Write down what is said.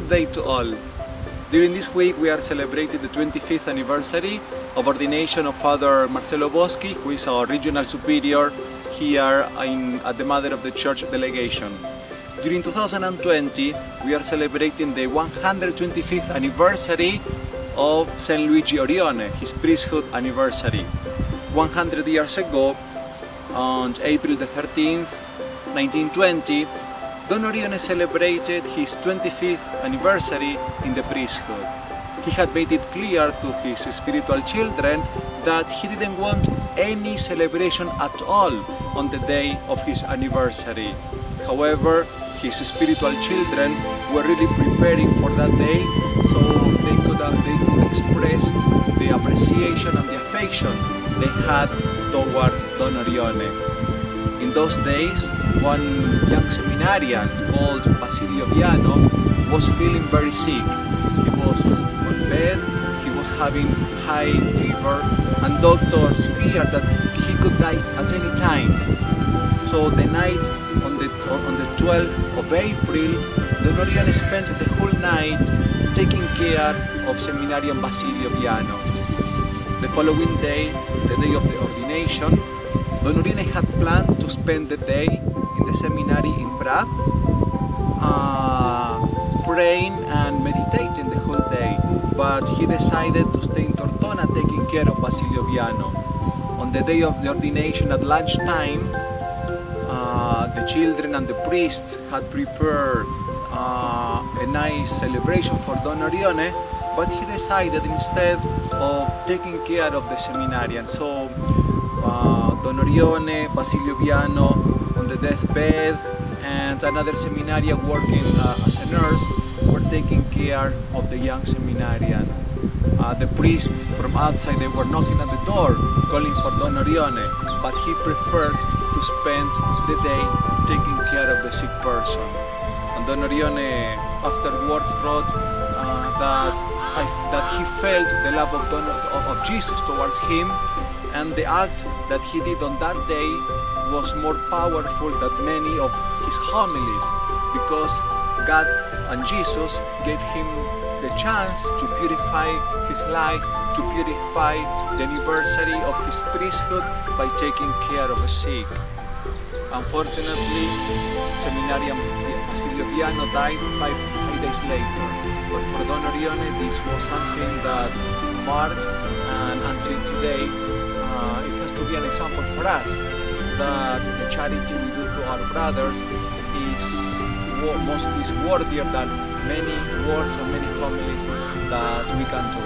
day to all. During this week we are celebrating the 25th anniversary of ordination of Father Marcelo Boschi, who is our regional superior here in, at the Mother of the Church delegation. During 2020 we are celebrating the 125th anniversary of Saint Luigi Orione, his priesthood anniversary. 100 years ago, on April the 13th, 1920, Don Orione celebrated his 25th anniversary in the priesthood. He had made it clear to his spiritual children that he didn't want any celebration at all on the day of his anniversary. However, his spiritual children were really preparing for that day so they could, uh, they could express the appreciation and the affection they had towards Don Orione. In those days, one young seminarian called Basilio Viano was feeling very sick. He was on bed, he was having high fever, and doctors feared that he could die at any time. So the night on the, on the 12th of April, Don Orione spent the whole night taking care of Seminarian Basilio Viano. The following day, the day of the ordination, Don Orione had planned to spend the day in the seminary in Prague, uh, praying and meditating the whole day, but he decided to stay in Tortona taking care of Basilio Viano. On the day of the ordination at lunchtime, uh, the children and the priests had prepared uh, a nice celebration for Don Orione, but he decided instead of taking care of the seminarian. So uh, Don Orione, Basilio Viano on the deathbed, and another seminarian working uh, as a nurse were taking care of the young seminarian. Uh, the priests from outside they were knocking at the door calling for Don Orione, but he preferred to spend the day taking care of the sick person. And Don Orione afterwards wrote uh, that, that he felt the love of, Don, of, Jesus towards him and the act that he did on that day was more powerful than many of his homilies because God and Jesus gave him the chance to purify his life, to purify the anniversary of his priesthood by taking care of a sick. Unfortunately, Seminarian Basilio Viano died five, five days later. But for Don This was something that marked, and until today, uh, it has to be an example for us that the charity we do to our brothers is most is worthier than many words or many homilies that we can do.